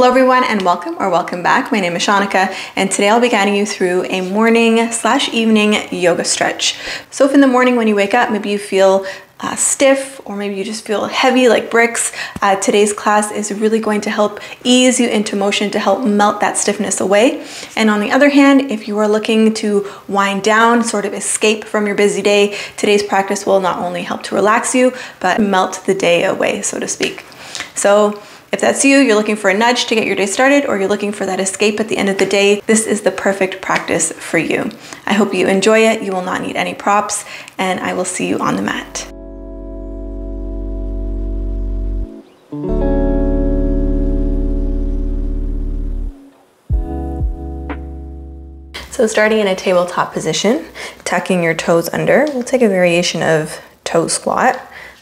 Hello everyone and welcome or welcome back. My name is Shaunneka and today I'll be guiding you through a morning slash evening yoga stretch. So if in the morning when you wake up, maybe you feel uh, stiff or maybe you just feel heavy like bricks, uh, today's class is really going to help ease you into motion to help melt that stiffness away. And on the other hand, if you are looking to wind down, sort of escape from your busy day, today's practice will not only help to relax you, but melt the day away, so to speak. So if that's you, you're looking for a nudge to get your day started, or you're looking for that escape at the end of the day, this is the perfect practice for you. I hope you enjoy it. You will not need any props, and I will see you on the mat. So starting in a tabletop position, tucking your toes under, we'll take a variation of toe squat,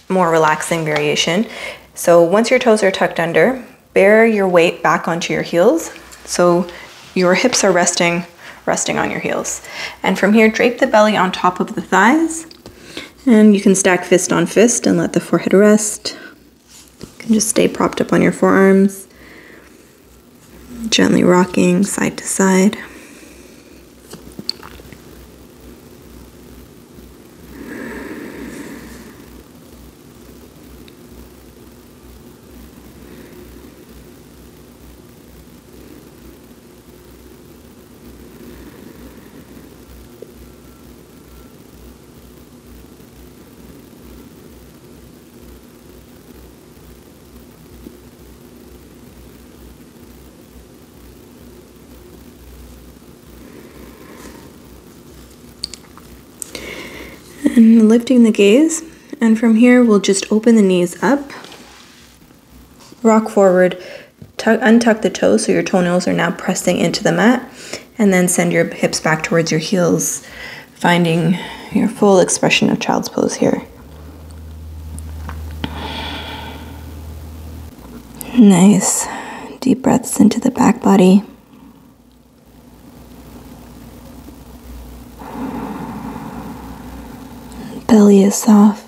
more relaxing variation. So once your toes are tucked under, bear your weight back onto your heels. So your hips are resting, resting on your heels. And from here, drape the belly on top of the thighs. And you can stack fist on fist and let the forehead rest. You can just stay propped up on your forearms. Gently rocking side to side. And lifting the gaze. And from here, we'll just open the knees up, rock forward, tuck, untuck the toes so your toenails are now pressing into the mat, and then send your hips back towards your heels, finding your full expression of child's pose here. Nice. Deep breaths into the back body. Belly is soft.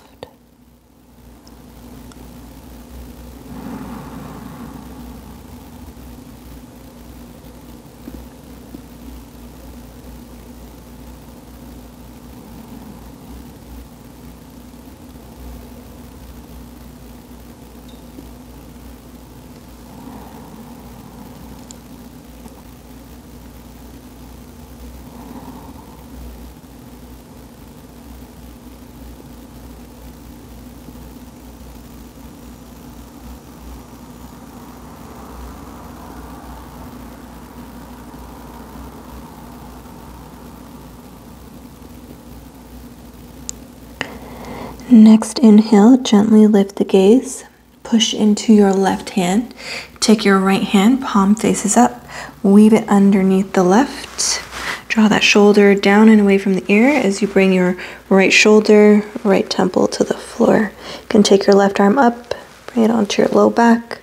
Next inhale, gently lift the gaze. Push into your left hand. Take your right hand, palm faces up. Weave it underneath the left. Draw that shoulder down and away from the ear as you bring your right shoulder, right temple to the floor. You can take your left arm up, bring it onto your low back.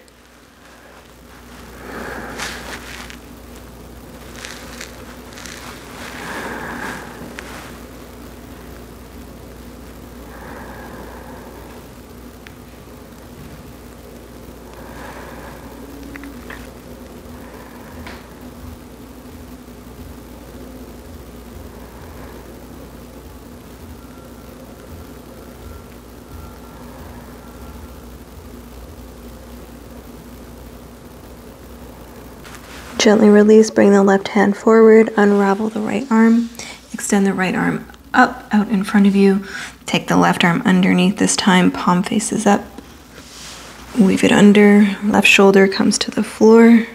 Gently release, bring the left hand forward, unravel the right arm, extend the right arm up, out in front of you. Take the left arm underneath this time, palm faces up. Weave it under, left shoulder comes to the floor.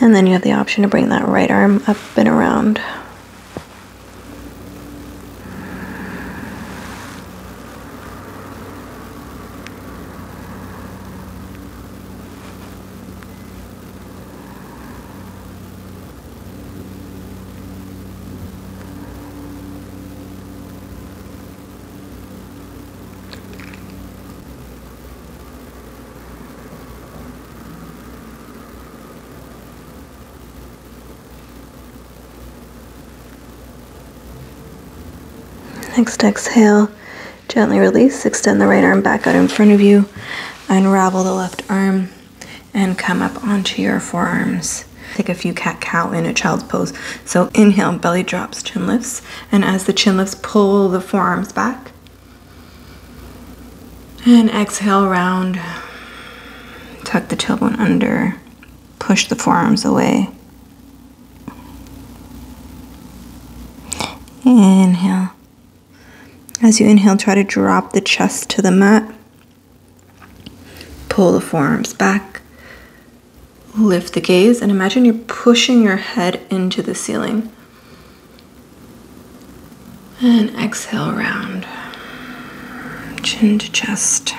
And then you have the option to bring that right arm up and around. Next exhale, gently release, extend the right arm back out in front of you, unravel the left arm, and come up onto your forearms. Take a few cat cow in a child's pose. So inhale, belly drops, chin lifts. And as the chin lifts, pull the forearms back. And exhale, round. Tuck the tailbone under. Push the forearms away. Inhale. As you inhale, try to drop the chest to the mat. Pull the forearms back. Lift the gaze and imagine you're pushing your head into the ceiling. And exhale round. Chin to chest.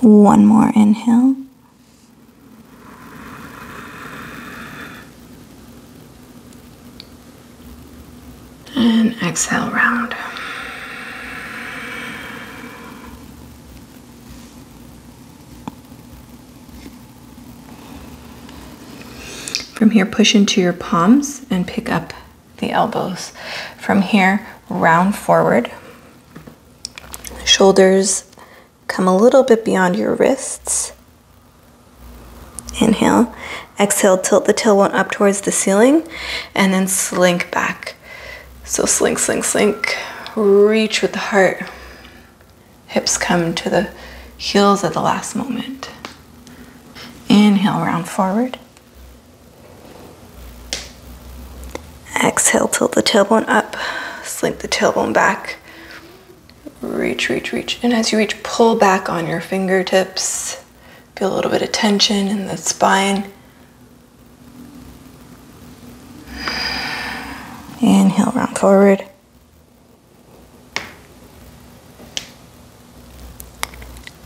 One more inhale. And exhale round. From here, push into your palms and pick up the elbows. From here, round forward. Shoulders come a little bit beyond your wrists. Inhale. Exhale, tilt the tailbone up towards the ceiling and then slink back. So slink, slink, slink. Reach with the heart. Hips come to the heels at the last moment. Inhale, round forward. Exhale, tilt the tailbone up, slink the tailbone back. Reach, reach, reach. And as you reach, pull back on your fingertips. Feel a little bit of tension in the spine. Inhale, round forward.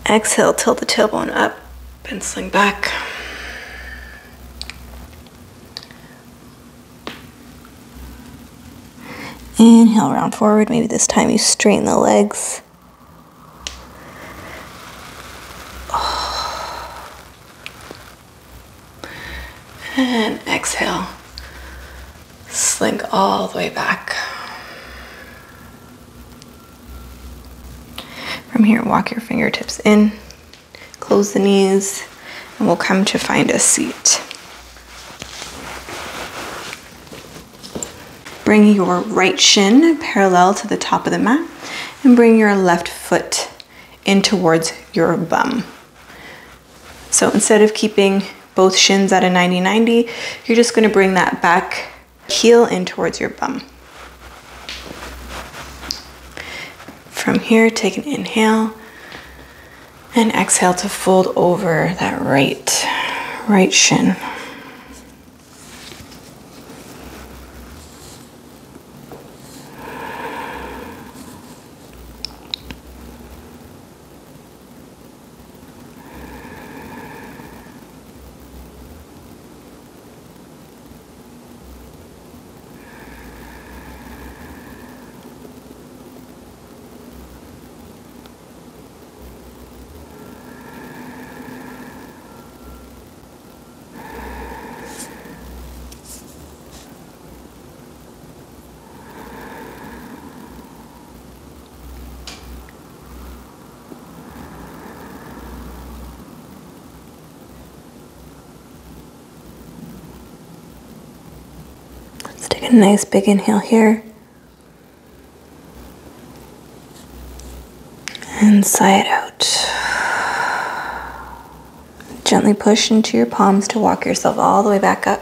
Exhale, tilt the tailbone up and back. Inhale, round forward. Maybe this time you straighten the legs. And exhale. Slink all the way back. From here, walk your fingertips in, close the knees, and we'll come to find a seat. Bring your right shin parallel to the top of the mat and bring your left foot in towards your bum. So instead of keeping both shins at a 90 90, you're just going to bring that back heel in towards your bum. From here, take an inhale and exhale to fold over that right right shin. Take a nice big inhale here. And sigh it out. Gently push into your palms to walk yourself all the way back up.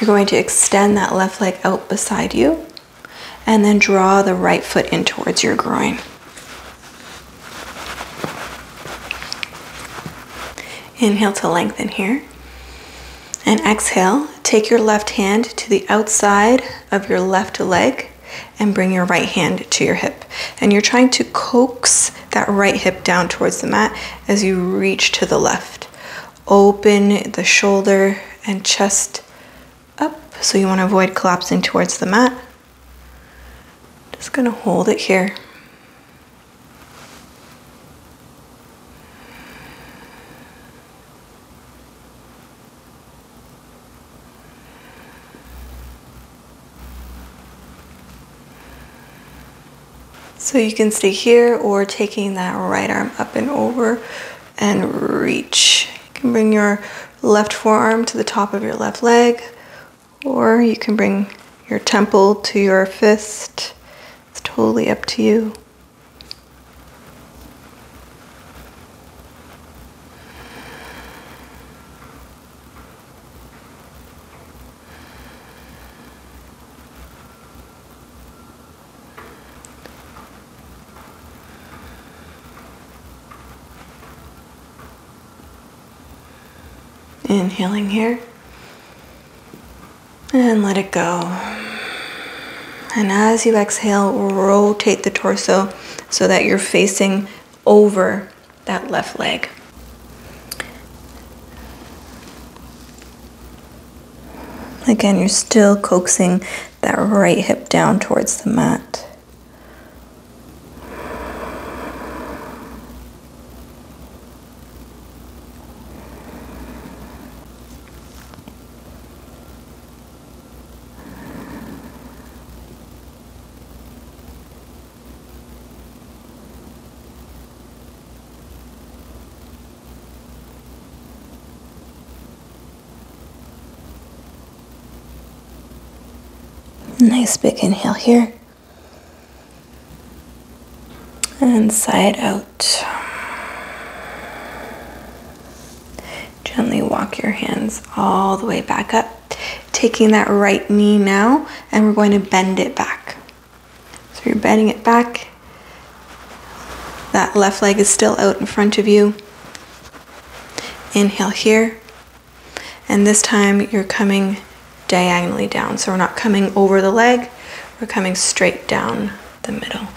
You're going to extend that left leg out beside you and then draw the right foot in towards your groin. Inhale to lengthen here. And exhale, take your left hand to the outside of your left leg and bring your right hand to your hip. And you're trying to coax that right hip down towards the mat as you reach to the left. Open the shoulder and chest up. So you want to avoid collapsing towards the mat. Just going to hold it here. So you can stay here or taking that right arm up and over and reach. You can bring your left forearm to the top of your left leg, or you can bring your temple to your fist. It's totally up to you. Inhaling here. And let it go. And as you exhale, rotate the torso so that you're facing over that left leg. Again, you're still coaxing that right hip down towards the mat. Nice big inhale here. And side out. Gently walk your hands all the way back up. Taking that right knee now, and we're going to bend it back. So you're bending it back. That left leg is still out in front of you. Inhale here. And this time you're coming diagonally down. So we're not coming over the leg, we're coming straight down the middle.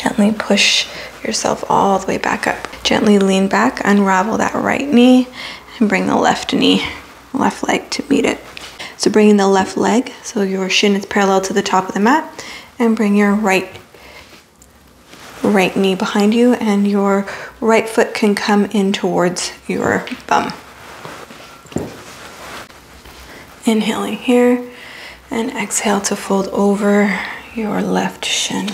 Gently push yourself all the way back up. Gently lean back, unravel that right knee, and bring the left knee, left leg to meet it. So bringing the left leg, so your shin is parallel to the top of the mat, and bring your right right knee behind you and your right foot can come in towards your bum. Inhaling here and exhale to fold over your left shin.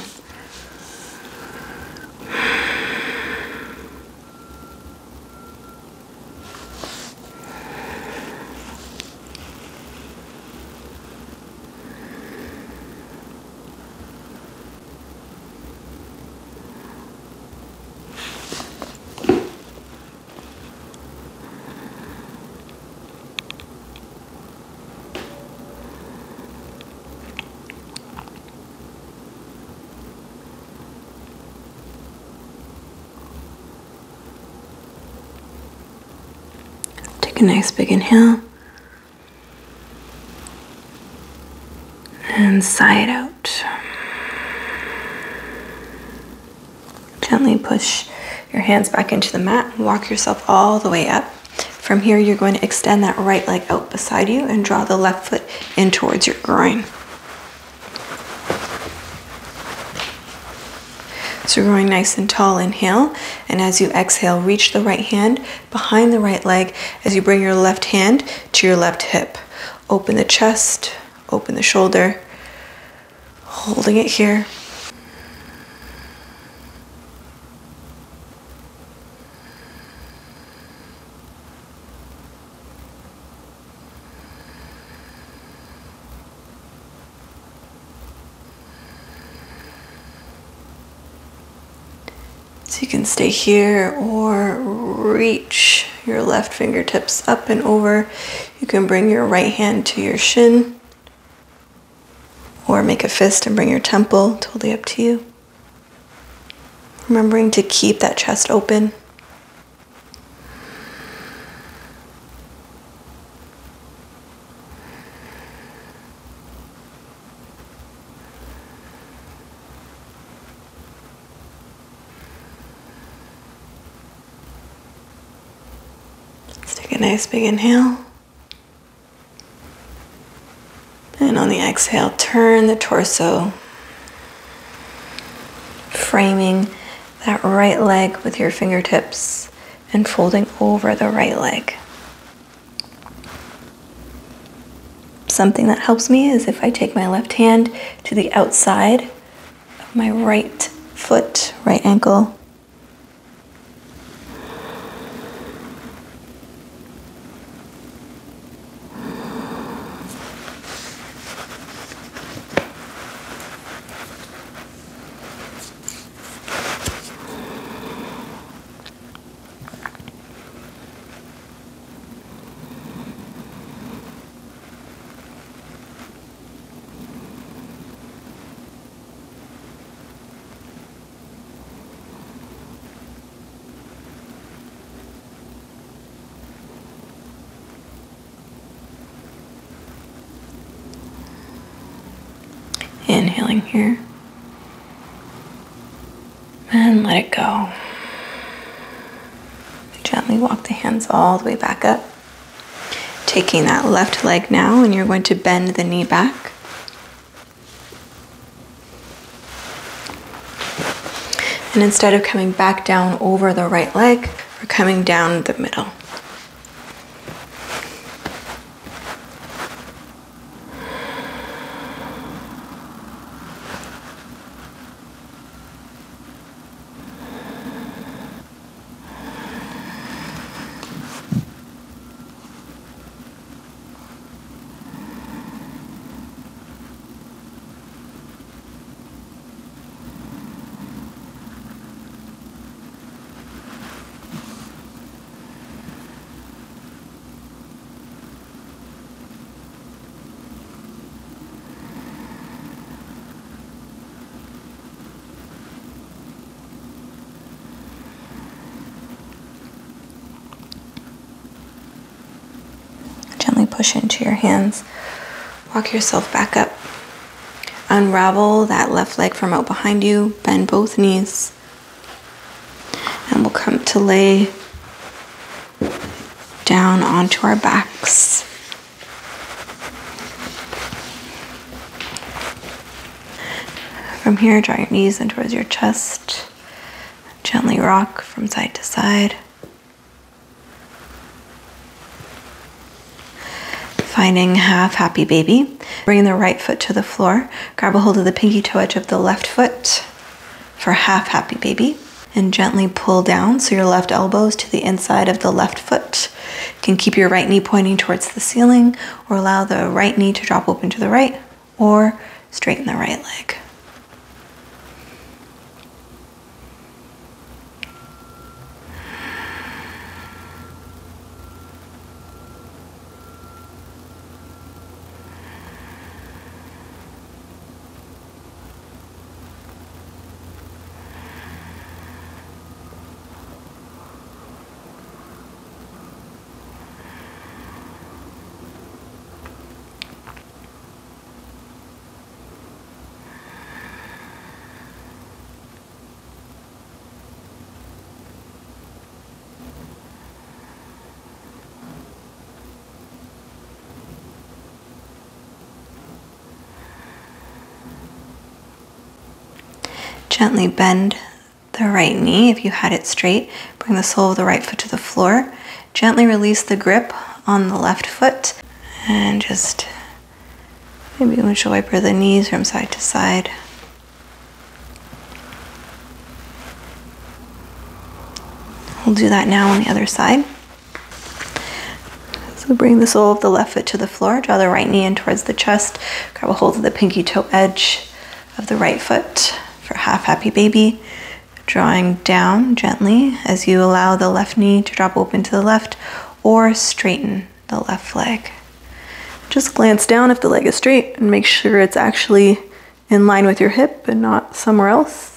Nice big inhale. And sigh it out. Gently push your hands back into the mat and walk yourself all the way up. From here, you're going to extend that right leg out beside you and draw the left foot in towards your groin. So growing nice and tall, inhale. And as you exhale, reach the right hand behind the right leg as you bring your left hand to your left hip. Open the chest, open the shoulder, holding it here. So you can stay here or reach your left fingertips up and over. You can bring your right hand to your shin or make a fist and bring your temple, totally up to you. Remembering to keep that chest open. Let's take a nice big inhale. And on the exhale, turn the torso, framing that right leg with your fingertips and folding over the right leg. Something that helps me is if I take my left hand to the outside of my right foot, right ankle, Inhaling here. And let it go. Gently walk the hands all the way back up. Taking that left leg now, and you're going to bend the knee back. And instead of coming back down over the right leg, we're coming down the middle. Gently push into your hands. Walk yourself back up. Unravel that left leg from out behind you. Bend both knees. And we'll come to lay down onto our backs. From here, draw your knees in towards your chest. Gently rock from side to side. Finding half happy baby. Bring the right foot to the floor. Grab a hold of the pinky toe edge of the left foot for half happy baby. And gently pull down so your left elbow is to the inside of the left foot. You can keep your right knee pointing towards the ceiling or allow the right knee to drop open to the right or straighten the right leg. Gently bend the right knee if you had it straight. Bring the sole of the right foot to the floor. Gently release the grip on the left foot and just maybe windshield wiper the knees from side to side. We'll do that now on the other side. So bring the sole of the left foot to the floor, draw the right knee in towards the chest, grab a hold of the pinky toe edge of the right foot half happy baby. Drawing down gently as you allow the left knee to drop open to the left or straighten the left leg. just glance down if the leg is straight and make sure it's actually in line with your hip and not somewhere else.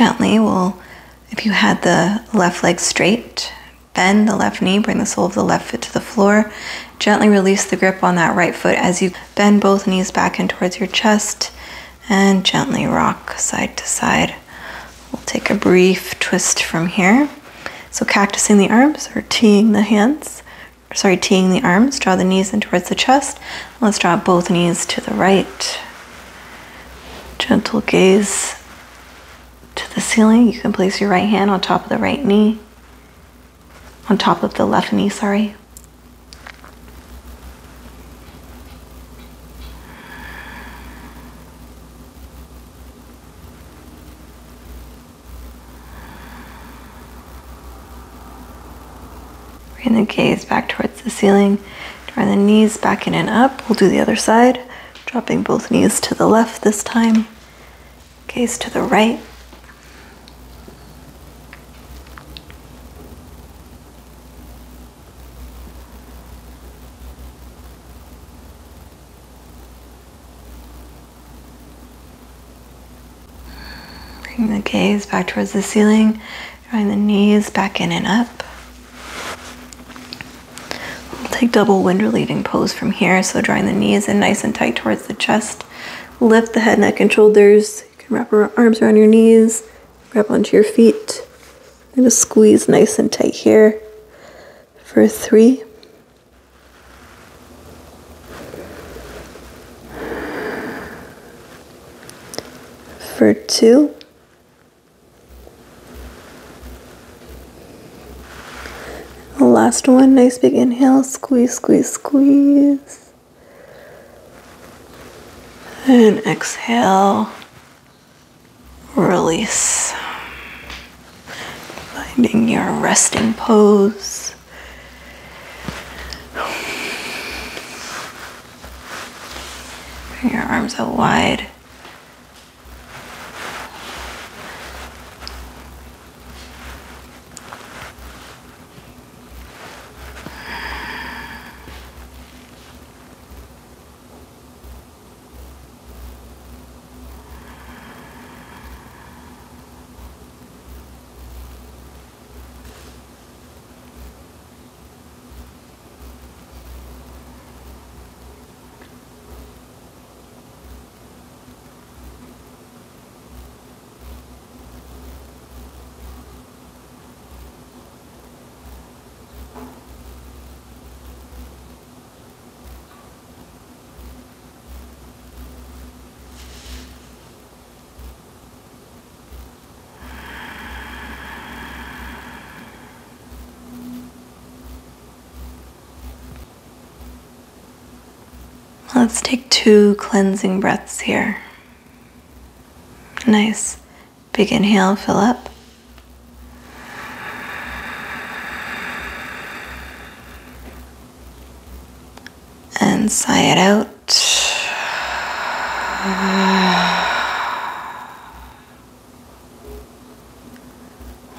Gently we'll, if you had the left leg straight, bend the left knee, bring the sole of the left foot to the floor. Gently release the grip on that right foot as you bend both knees back and towards your chest and gently rock side to side. We'll take a brief twist from here. So cactusing the arms or teeing the hands, sorry, teeing the arms, draw the knees in towards the chest. Let's draw both knees to the right. Gentle gaze to the ceiling. You can place your right hand on top of the right knee, on top of the left knee, sorry. Bring the gaze back towards the ceiling. Drawing the knees back in and up. We'll do the other side. Dropping both knees to the left this time. Gaze to the right. Bring the gaze back towards the ceiling, drawing the knees back in and up. We'll take double wind relieving pose from here. So drawing the knees in nice and tight towards the chest. Lift the head, neck, and shoulders. You can wrap your arms around your knees, grab onto your feet. And just squeeze nice and tight here for three. For two. Last one. Nice big inhale. Squeeze, squeeze, squeeze. And exhale. Release. Finding your resting pose. Bring your arms out wide. Let's take two cleansing breaths here. Nice. Big inhale, fill up. And sigh it out.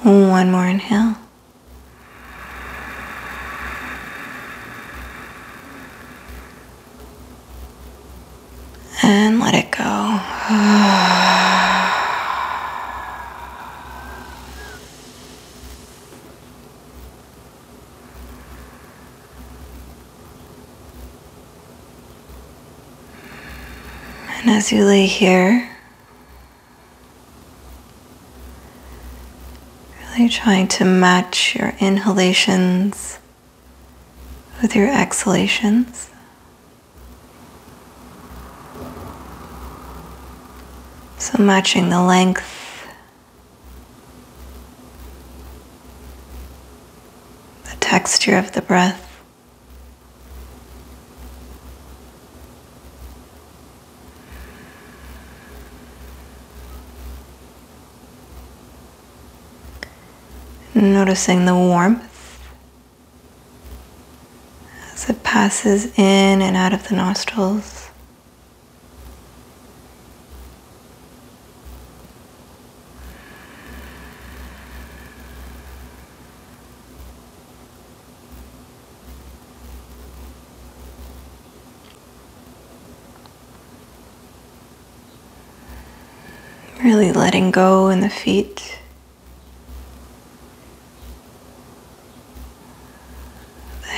One more inhale. and let it go. And as you lay here, really trying to match your inhalations with your exhalations. So, matching the length. The texture of the breath. Noticing the warmth as it passes in and out of the nostrils. Really letting go in the feet.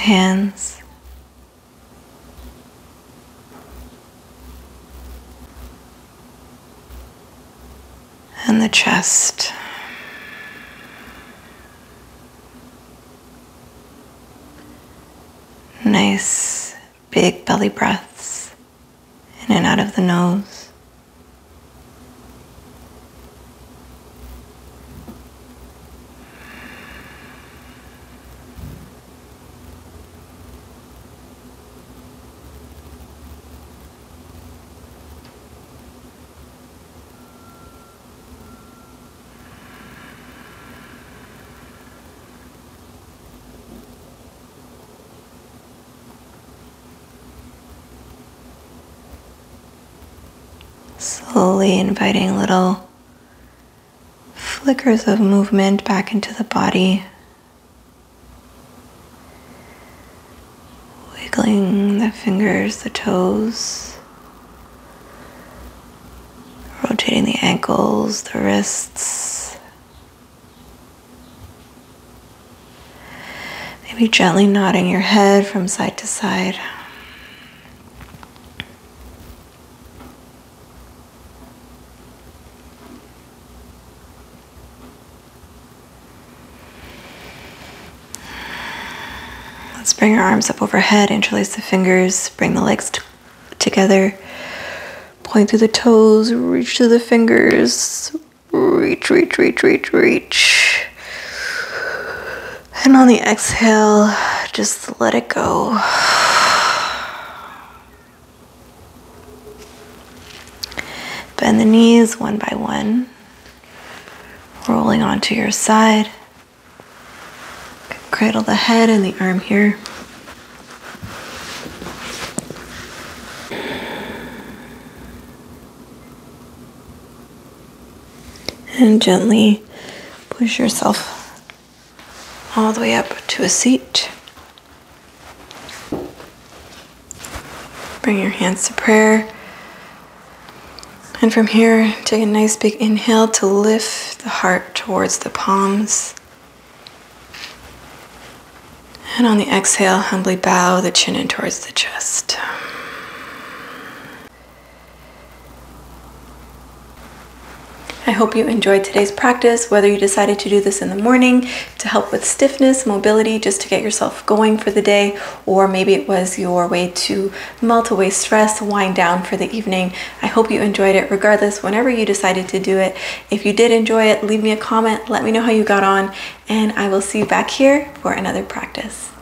Hands. And the chest. Nice big belly breaths in and out of the nose. Slowly inviting little flickers of movement back into the body. Wiggling the fingers, the toes. Rotating the ankles, the wrists. Maybe gently nodding your head from side to side. Let's bring our arms up overhead, interlace the fingers, bring the legs together. Point through the toes, reach through the fingers. Reach, reach, reach, reach, reach. And on the exhale, just let it go. Bend the knees one by one, rolling onto your side. Cradle the head and the arm here. And gently push yourself all the way up to a seat. Bring your hands to prayer. And from here, take a nice big inhale to lift the heart towards the palms. And on the exhale, humbly bow the chin in towards the chest. I hope you enjoyed today's practice, whether you decided to do this in the morning to help with stiffness, mobility, just to get yourself going for the day, or maybe it was your way to melt away stress, wind down for the evening. I hope you enjoyed it regardless, whenever you decided to do it. If you did enjoy it, leave me a comment, let me know how you got on, and I will see you back here for another practice.